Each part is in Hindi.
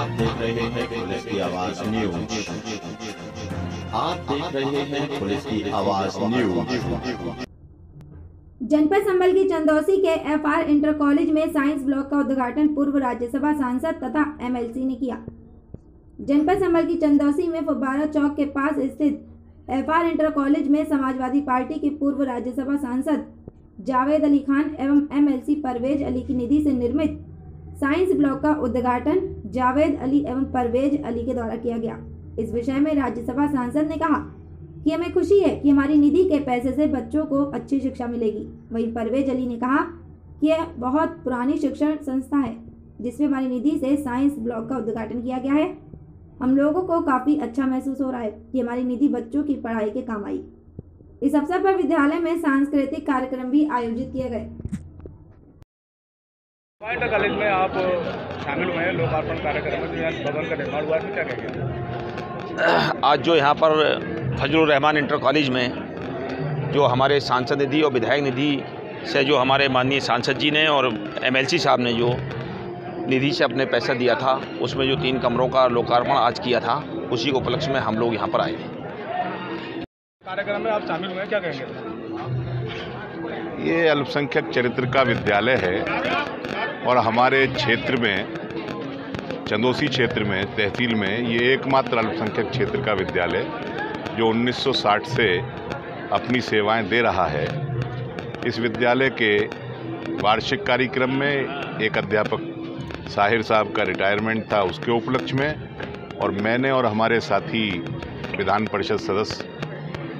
आप देख रहे हैं पुलिस की आवाज़ न्यूज़। आप देख रहे हैं पुलिस की आवाज़ न्यूज़। जनपद संबल की चंदौसी के एफ़ आर इंटर कॉलेज में साइंस ब्लॉक का उद्घाटन पूर्व राज्यसभा सांसद तथा एमएलसी ने किया। जनपद संबल की चंदौसी में फुब्बारा चौक के पास स्थित एफ़ आर इंटर कॉलेज में समाजवादी पार्टी के पूर्व राज्यसभा सांसद जावेद अली खान एवं एमएलसी परवेज अली की निधि से निर्मित साइंस ब्लॉक का उद्घाटन जावेद अली एवं परवेज अली के द्वारा किया गया। इस विषय में राज्यसभा सांसद ने कहा कि हमें खुशी है कि हमारी निधि के पैसे से बच्चों को अच्छी शिक्षा मिलेगी। वहीं परवेज अली ने कहा कि यह बहुत पुरानी शिक्षण संस्था है, जिसमें हमारी निधि से साइंस ब्लॉक का उद्घाटन किया गया है। हम लोगों को काफ़ी अच्छा महसूस हो रहा है कि हमारी निधि बच्चों की पढ़ाई के काम आई। इस अवसर पर विद्यालय में सांस्कृतिक कार्यक्रम भी आयोजित किए गए। इंटर कॉलेज में आप शामिल हुए हैं लोकार्पण कार्यक्रम में जो भवन का निर्माण हुआ है क्या कहेंगे? आज जो यहाँ पर फजलुर रहमान इंटर कॉलेज में जो हमारे सांसद निधि और विधायक निधि से जो हमारे माननीय सांसद जी ने और एमएलसी साहब ने जो निधि से अपने पैसा दिया था उसमें जो तीन कमरों का लोकार्पण आज किया था उसी के उपलक्ष्य में हम लोग यहाँ पर आए थे कार्यक्रम में आप शामिल हुए हैं क्या कहेंगे? ये अल्पसंख्यक चरित्र का विद्यालय है। और हमारे क्षेत्र में, चंदोसी क्षेत्र में, तहसील में, ये एकमात्र अल्पसंख्यक क्षेत्र का विद्यालय, जो 1960 से अपनी सेवाएँ दे रहा है। इस विद्यालय के वार्षिक कार्यक्रम में एक अध्यापक साहिर साहब का रिटायरमेंट था उसके उपलक्ष्य में, और मैंने और हमारे साथी विधान परिषद सदस्य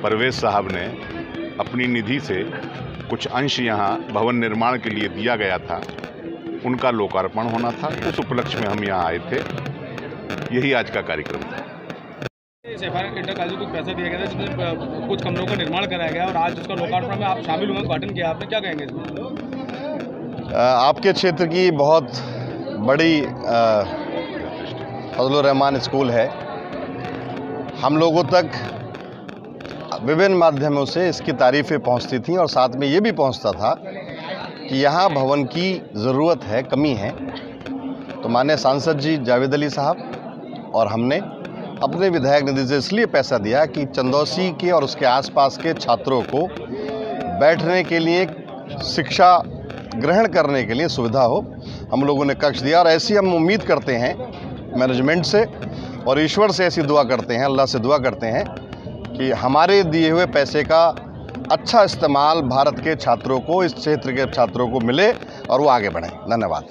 परवेज साहब ने अपनी निधि से कुछ अंश यहाँ भवन निर्माण के लिए दिया गया था। उनका लोकार्पण होना था। उस उपलक्ष्य में हम यहाँ आए थे। यही आज का कार्यक्रम था। इस एफ़ इंटर कॉलेज कुछ पैसा दिया गया था जिसमें कुछ कमरों का निर्माण कराया गया और आज उसका लोकार्पण में आप शामिल हुए उद्घाटन किया आपने क्या कहेंगे इसमें? आपके क्षेत्र की बहुत बड़ी फजल रहमान स्कूल है। हम लोगों तक विभिन्न माध्यमों से इसकी तारीफ़ें पहुँचती थीं और साथ में ये भी पहुँचता था कि यहाँ भवन की ज़रूरत है, कमी है। तो मान्य सांसद जी जावेद अली साहब और हमने अपने विधायक निधि से इसलिए पैसा दिया कि चंदौसी के और उसके आसपास के छात्रों को बैठने के लिए, शिक्षा ग्रहण करने के लिए सुविधा हो। हम लोगों ने कक्ष दिया और ऐसी हम उम्मीद करते हैं मैनेजमेंट से और ईश्वर से ऐसी दुआ करते हैं, अल्लाह से दुआ करते हैं कि हमारे दिए हुए पैसे का अच्छा इस्तेमाल भारत के छात्रों को, इस क्षेत्र के छात्रों को मिले और वो आगे बढ़ें। धन्यवाद।